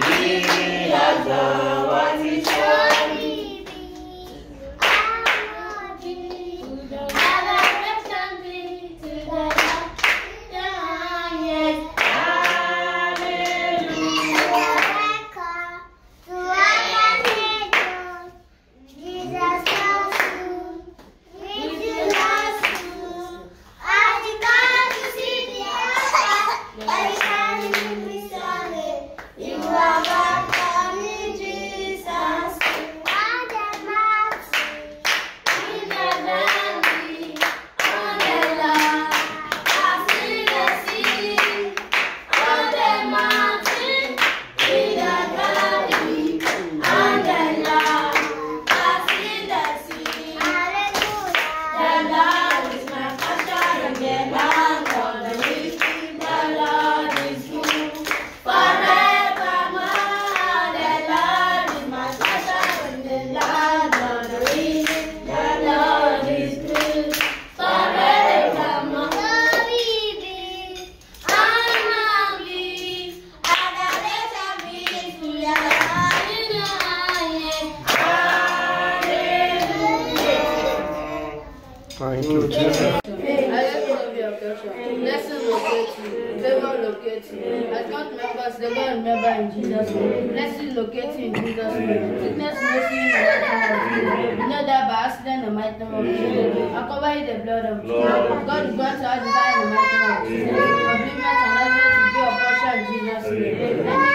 We are the one Thank you, Jesus. Blessings locate you. Locate you. Jesus' name. Locate you in Jesus' Sickness mercy in Jesus. I cover you the blood of Jesus. God grant our desire the mighty of Jesus. And to be a portion Jesus'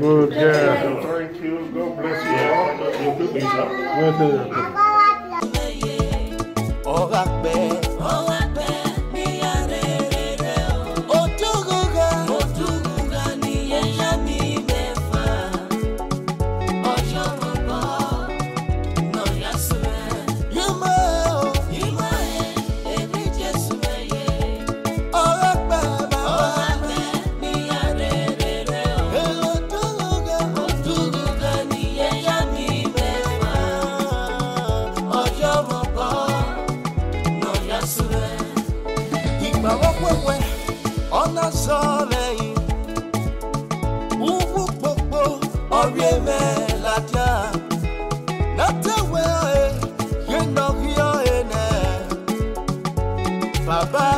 Good girl. Thank you. God bless you all. You'll do me Oga. soleil Uwu popo orie no Baba